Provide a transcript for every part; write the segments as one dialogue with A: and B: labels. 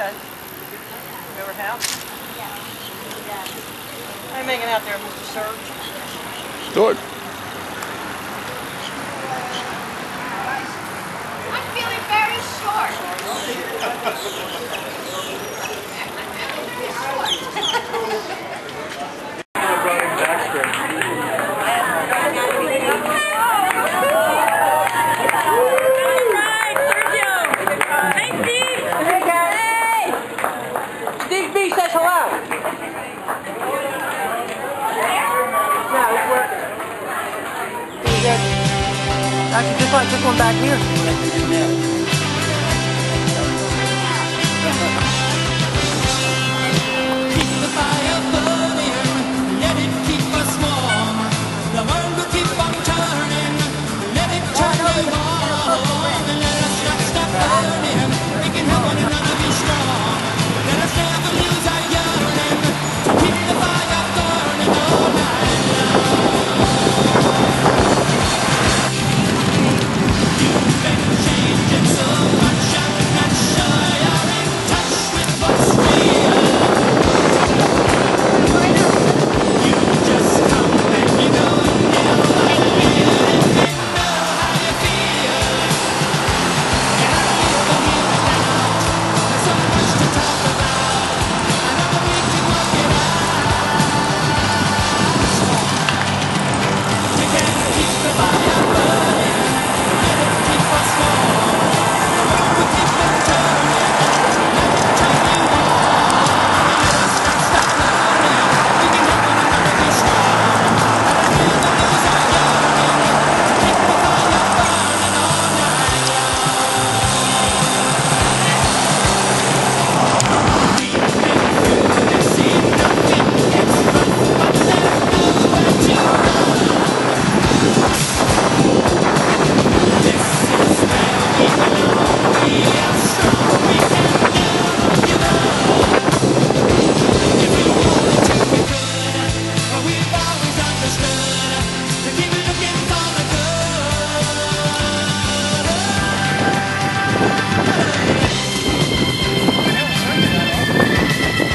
A: Okay. Remember how? Yeah. I'm hanging out there, Mr. Serge.
B: it.
C: I'm feeling very short.
A: Actually, just like this one back here.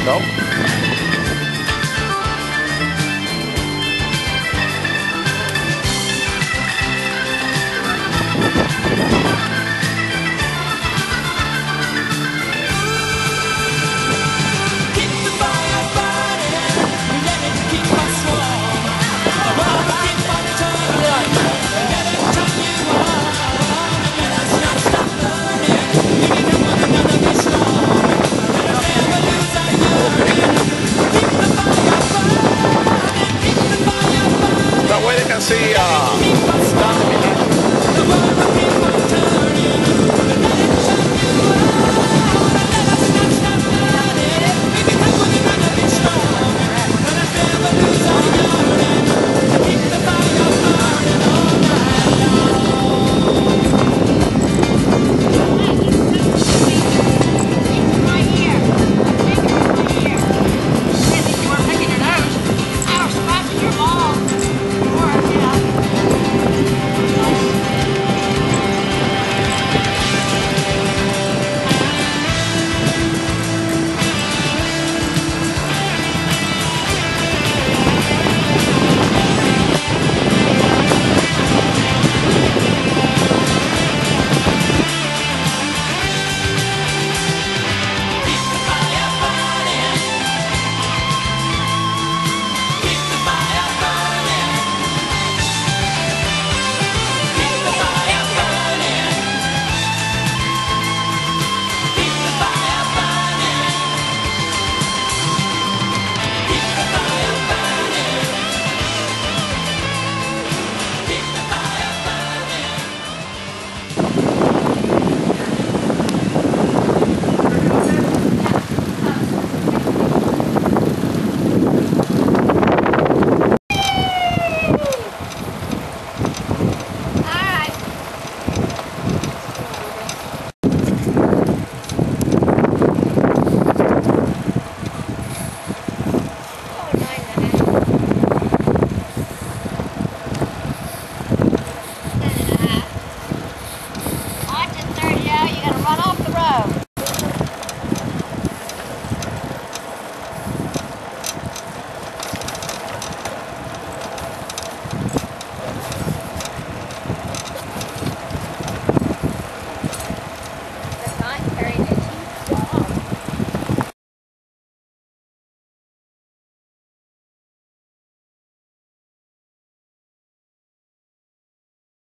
B: No?